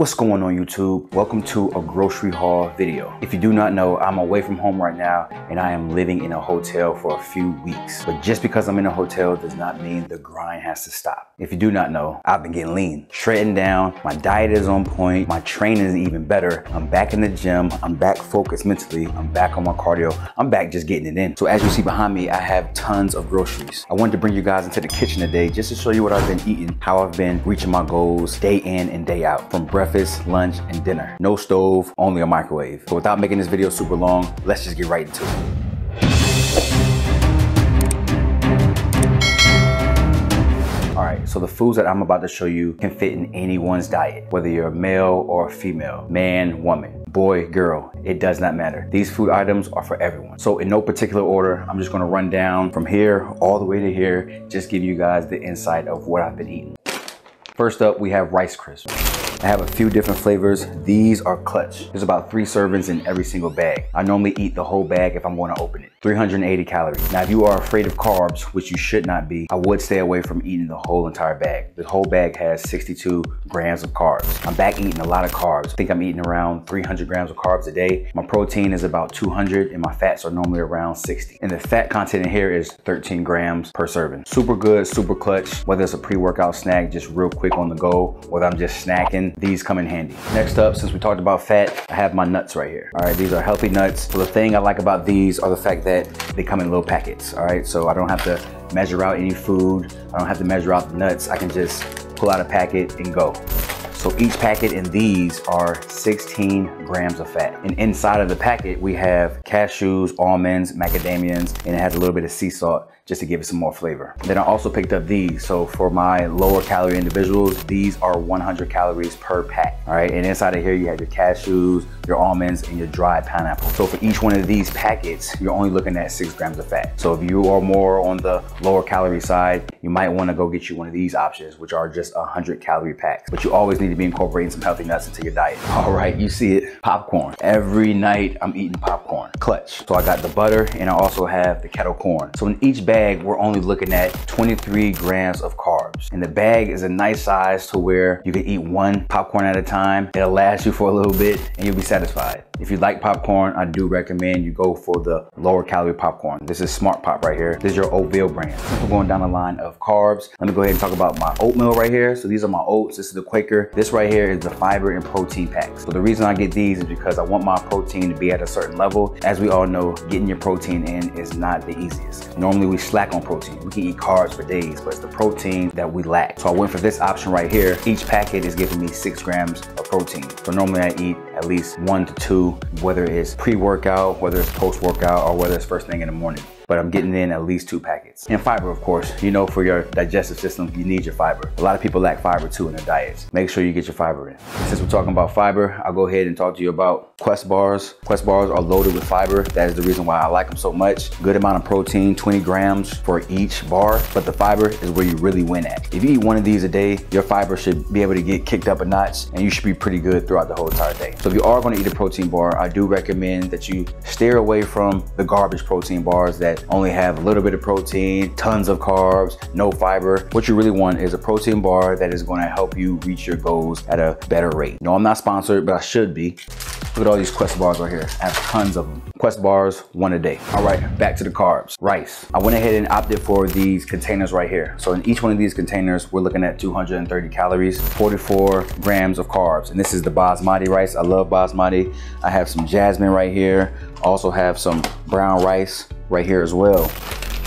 What's going on YouTube? Welcome to a grocery haul video. If you do not know, I'm away from home right now and I am living in a hotel for a few weeks. But just because I'm in a hotel does not mean the grind has to stop. If you do not know, I've been getting lean, shredding down, my diet is on point, my training is even better. I'm back in the gym, I'm back focused mentally, I'm back on my cardio, I'm back just getting it in. So as you see behind me, I have tons of groceries. I wanted to bring you guys into the kitchen today just to show you what I've been eating, how I've been reaching my goals day in and day out from breakfast breakfast, lunch, and dinner. No stove, only a microwave. So without making this video super long, let's just get right into it. All right, so the foods that I'm about to show you can fit in anyone's diet, whether you're a male or a female, man, woman, boy, girl, it does not matter. These food items are for everyone. So in no particular order, I'm just gonna run down from here all the way to here, just give you guys the insight of what I've been eating. First up, we have Rice Krispies. I have a few different flavors. These are clutch. There's about three servings in every single bag. I normally eat the whole bag if I'm going to open it. 380 calories. Now, if you are afraid of carbs, which you should not be, I would stay away from eating the whole entire bag. The whole bag has 62 grams of carbs. I'm back eating a lot of carbs. I think I'm eating around 300 grams of carbs a day. My protein is about 200 and my fats are normally around 60. And the fat content in here is 13 grams per serving. Super good, super clutch. Whether it's a pre-workout snack, just real quick on the go, whether I'm just snacking, these come in handy. Next up, since we talked about fat, I have my nuts right here. All right, these are healthy nuts. So the thing I like about these are the fact that they come in little packets, all right? So I don't have to measure out any food. I don't have to measure out the nuts. I can just pull out a packet and go. So each packet in these are 16 grams of fat. And inside of the packet, we have cashews, almonds, macadamians, and it has a little bit of sea salt just to give it some more flavor. Then I also picked up these. So for my lower calorie individuals, these are 100 calories per pack. All right, and inside of here, you have your cashews, your almonds, and your dried pineapple. So for each one of these packets, you're only looking at six grams of fat. So if you are more on the lower calorie side, you might wanna go get you one of these options, which are just 100 calorie packs. But you always need to be incorporating some healthy nuts into your diet. All right, you see it, popcorn. Every night I'm eating popcorn, clutch. So I got the butter and I also have the kettle corn. So in each bag, bag, we're only looking at 23 grams of carbs. And the bag is a nice size to where you can eat one popcorn at a time. It'll last you for a little bit and you'll be satisfied. If you like popcorn, I do recommend you go for the lower calorie popcorn. This is Smart Pop right here. This is your Orville brand. We're going down the line of carbs. Let me go ahead and talk about my oatmeal right here. So these are my oats. This is the Quaker. This right here is the fiber and protein packs. So the reason I get these is because I want my protein to be at a certain level. As we all know, getting your protein in is not the easiest. Normally we slack on protein. We can eat carbs for days, but it's the protein that we lack. So I went for this option right here. Each packet is giving me six grams of protein. So normally I eat at least one to two, whether it's pre-workout, whether it's post-workout, or whether it's first thing in the morning but I'm getting in at least two packets. And fiber, of course, you know, for your digestive system, you need your fiber. A lot of people lack fiber too in their diets. Make sure you get your fiber in. Since we're talking about fiber, I'll go ahead and talk to you about Quest bars. Quest bars are loaded with fiber. That is the reason why I like them so much. Good amount of protein, 20 grams for each bar, but the fiber is where you really win at. If you eat one of these a day, your fiber should be able to get kicked up a notch and you should be pretty good throughout the whole entire day. So if you are gonna eat a protein bar, I do recommend that you steer away from the garbage protein bars that only have a little bit of protein, tons of carbs, no fiber. What you really want is a protein bar that is gonna help you reach your goals at a better rate. No, I'm not sponsored, but I should be. Look at all these Quest bars right here. I have tons of them. Quest bars, one a day. All right, back to the carbs. Rice. I went ahead and opted for these containers right here. So in each one of these containers, we're looking at 230 calories, 44 grams of carbs. And this is the basmati rice. I love basmati. I have some jasmine right here. Also have some brown rice right here as well.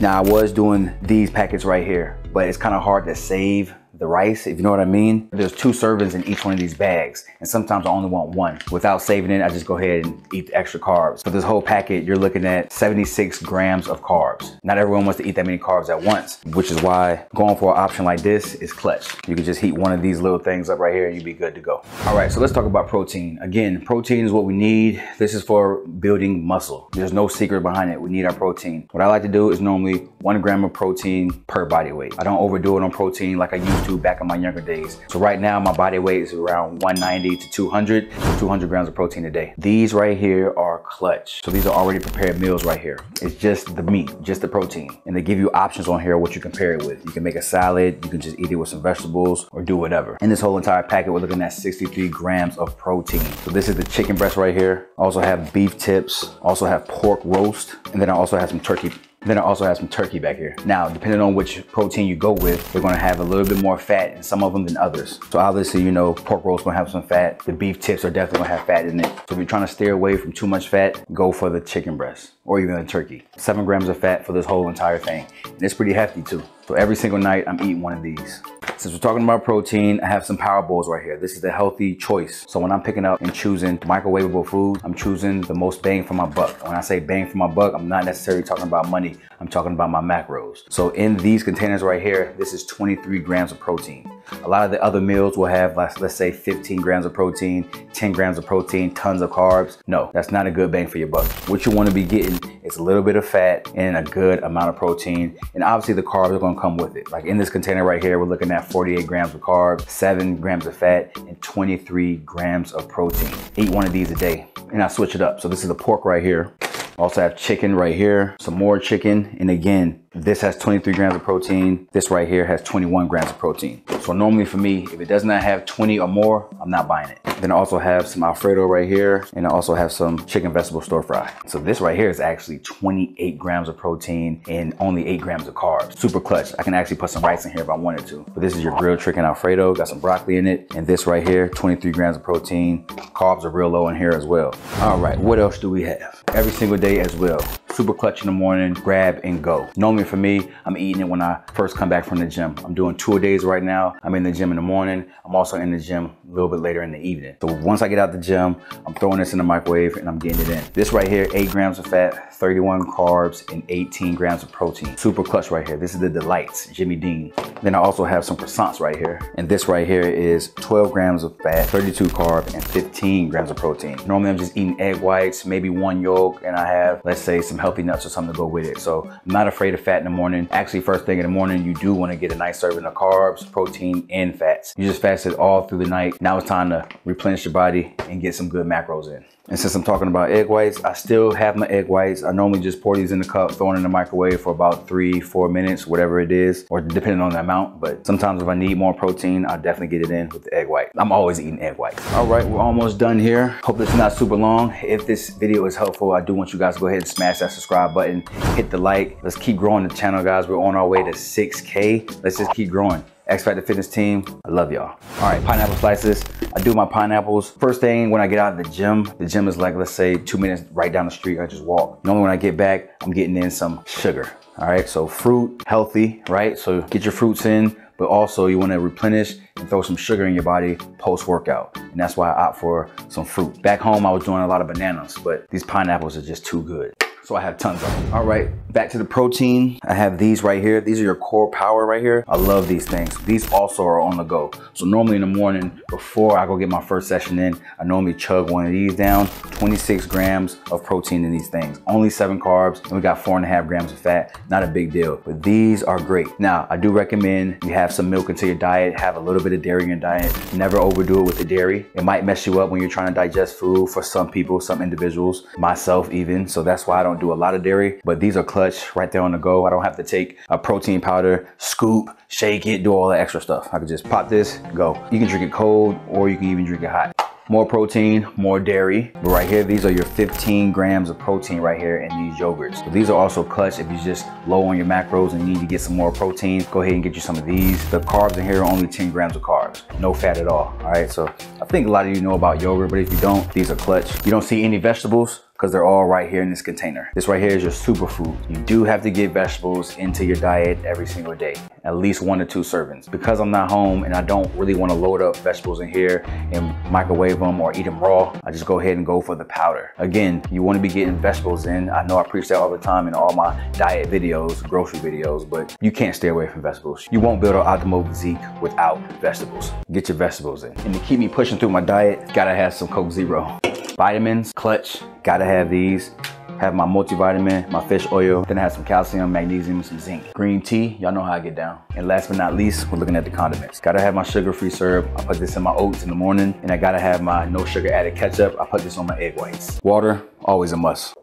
Now I was doing these packets right here, but it's kind of hard to save the rice, if you know what I mean. There's two servings in each one of these bags, and sometimes I only want one. Without saving it, I just go ahead and eat the extra carbs. But this whole packet, you're looking at 76 grams of carbs. Not everyone wants to eat that many carbs at once, which is why going for an option like this is clutch. You can just heat one of these little things up right here and you'd be good to go. All right, so let's talk about protein. Again, protein is what we need. This is for building muscle. There's no secret behind it. We need our protein. What I like to do is normally one gram of protein per body weight. I don't overdo it on protein like I used to back in my younger days. So right now my body weight is around 190 to 200, 200 grams of protein a day. These right here are clutch. So these are already prepared meals right here. It's just the meat, just the protein. And they give you options on here what you can pair it with. You can make a salad, you can just eat it with some vegetables or do whatever. In this whole entire packet, we're looking at 63 grams of protein. So this is the chicken breast right here. I also have beef tips, also have pork roast, and then I also have some turkey then I also have some turkey back here. Now, depending on which protein you go with, they're gonna have a little bit more fat in some of them than others. So obviously, you know, pork roast gonna have some fat. The beef tips are definitely gonna have fat in it. So if you're trying to stay away from too much fat, go for the chicken breast or even the turkey. Seven grams of fat for this whole entire thing. And it's pretty hefty too. So every single night I'm eating one of these. Since we're talking about protein, I have some power bowls right here. This is the healthy choice. So when I'm picking up and choosing microwavable food, I'm choosing the most bang for my buck. When I say bang for my buck, I'm not necessarily talking about money. I'm talking about my macros. So in these containers right here, this is 23 grams of protein. A lot of the other meals will have, let's say 15 grams of protein, 10 grams of protein, tons of carbs. No, that's not a good bang for your buck. What you wanna be getting is a little bit of fat and a good amount of protein. And obviously the carbs are gonna come with it. Like in this container right here, we're looking at 48 grams of carbs, seven grams of fat, and 23 grams of protein. Eat one of these a day and I switch it up. So this is the pork right here. Also have chicken right here, some more chicken. And again, this has 23 grams of protein. This right here has 21 grams of protein. So normally for me, if it does not have 20 or more, I'm not buying it. Then I also have some Alfredo right here, and I also have some chicken vegetable stir fry. So this right here is actually 28 grams of protein and only eight grams of carbs. Super clutch. I can actually put some rice in here if I wanted to. But this is your grilled chicken Alfredo, got some broccoli in it. And this right here, 23 grams of protein. Carbs are real low in here as well. All right, what else do we have? Every single day as well super clutch in the morning, grab and go. Normally for me, I'm eating it when I first come back from the gym. I'm doing two days right now. I'm in the gym in the morning. I'm also in the gym a little bit later in the evening. So once I get out the gym, I'm throwing this in the microwave and I'm getting it in. This right here, eight grams of fat, 31 carbs, and 18 grams of protein. Super clutch right here. This is the Delights, Jimmy Dean. Then I also have some croissants right here. And this right here is 12 grams of fat, 32 carb, and 15 grams of protein. Normally I'm just eating egg whites, maybe one yolk, and I have, let's say, some healthy nuts or something to go with it. So I'm not afraid of fat in the morning. Actually, first thing in the morning, you do want to get a nice serving of carbs, protein, and fats. You just fasted all through the night. Now it's time to replenish your body and get some good macros in. And since I'm talking about egg whites, I still have my egg whites. I normally just pour these in the cup, throw it in the microwave for about three, four minutes, whatever it is, or depending on the amount. But sometimes if I need more protein, I'll definitely get it in with the egg white. I'm always eating egg whites. All right, we're almost done here. Hope it's not super long. If this video is helpful, I do want you guys to go ahead and smash that subscribe button, hit the like. Let's keep growing the channel, guys. We're on our way to 6K. Let's just keep growing. X Factor Fitness team, I love y'all. All right, pineapple slices. I do my pineapples. First thing when I get out of the gym, the gym is like, let's say two minutes right down the street, I just walk. Normally when I get back, I'm getting in some sugar. All right, so fruit, healthy, right? So get your fruits in, but also you wanna replenish and throw some sugar in your body post-workout. And that's why I opt for some fruit. Back home, I was doing a lot of bananas, but these pineapples are just too good so I have tons of them. All right, back to the protein. I have these right here. These are your core power right here. I love these things. These also are on the go. So normally in the morning, before I go get my first session in, I normally chug one of these down, 26 grams of protein in these things. Only seven carbs, and we got four and a half grams of fat. Not a big deal, but these are great. Now, I do recommend you have some milk into your diet, have a little bit of dairy in your diet. Never overdo it with the dairy. It might mess you up when you're trying to digest food for some people, some individuals, myself even. So that's why I don't don't do a lot of dairy, but these are clutch right there on the go. I don't have to take a protein powder, scoop, shake it, do all the extra stuff. I can just pop this, go. You can drink it cold or you can even drink it hot more protein, more dairy. But right here, these are your 15 grams of protein right here in these yogurts. So these are also clutch if you're just low on your macros and need to get some more protein. Go ahead and get you some of these. The carbs in here are only 10 grams of carbs, no fat at all. All right, so I think a lot of you know about yogurt, but if you don't, these are clutch. You don't see any vegetables, because they're all right here in this container. This right here is your superfood. You do have to get vegetables into your diet every single day, at least one to two servings. Because I'm not home and I don't really want to load up vegetables in here and microwave them or eat them raw, I just go ahead and go for the powder. Again, you want to be getting vegetables in. I know I preach that all the time in all my diet videos, grocery videos, but you can't stay away from vegetables. You won't build an optimal physique without vegetables. Get your vegetables in. And to keep me pushing through my diet, gotta have some Coke Zero. Vitamins, clutch, gotta have these. have my multivitamin, my fish oil, then I have some calcium, magnesium, some zinc. Green tea, y'all know how I get down. And last but not least, we're looking at the condiments. Gotta have my sugar-free syrup. I put this in my oats in the morning, and I gotta have my no sugar added ketchup. I put this on my egg whites. Water, always a must.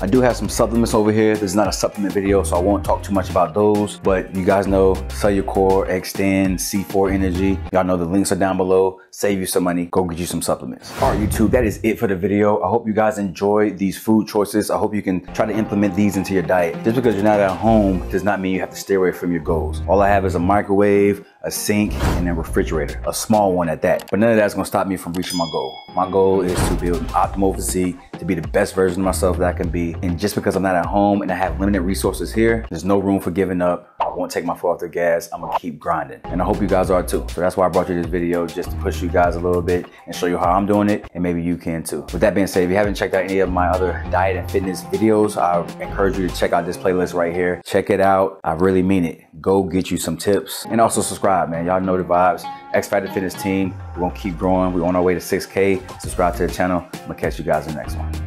I do have some supplements over here. This is not a supplement video, so I won't talk too much about those, but you guys know Cellucor, XTEND, C4 Energy. Y'all know the links are down below. Save you some money, go get you some supplements. All right, YouTube, that is it for the video. I hope you guys enjoy these food choices. I hope you can try to implement these into your diet. Just because you're not at home does not mean you have to stay away from your goals. All I have is a microwave, a sink, and a refrigerator, a small one at that. But none of that's gonna stop me from reaching my goal. My goal is to build an optimal physique, to be the best version of myself that I can be. And just because I'm not at home and I have limited resources here, there's no room for giving up. Won't take my foot off the gas. I'm gonna keep grinding. And I hope you guys are too. So that's why I brought you this video, just to push you guys a little bit and show you how I'm doing it. And maybe you can too. With that being said, if you haven't checked out any of my other diet and fitness videos, I encourage you to check out this playlist right here. Check it out. I really mean it. Go get you some tips and also subscribe, man. Y'all know the vibes. X Factor Fitness team. We're gonna keep growing. We're on our way to 6K. Subscribe to the channel. I'm gonna catch you guys in the next one.